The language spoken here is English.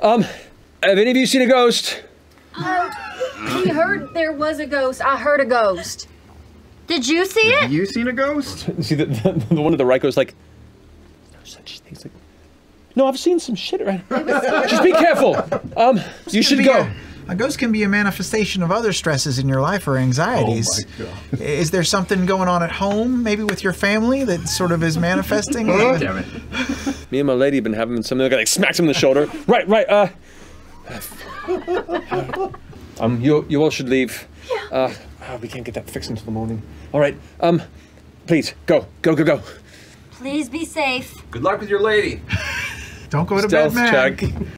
Um, have any of you seen a ghost? He heard there was a ghost. I heard a ghost. Did you see it? Have You seen a ghost? See, the, the, the one to the right goes like, no such things. Like, no, I've seen some shit right. Just be careful. Um, you should go. A, a ghost can be a manifestation of other stresses in your life or anxieties. God. Is there something going on at home, maybe with your family, that sort of is manifesting? Damn it. Me and my lady have been having something like, like smacks him in the shoulder. Right, right. Uh, um, you you all should leave. Yeah. Uh, ah, we can't get that fixed until the morning. All right. Um, please go, go, go, go. Please be safe. Good luck with your lady. Don't go to Stealth bed, man. check.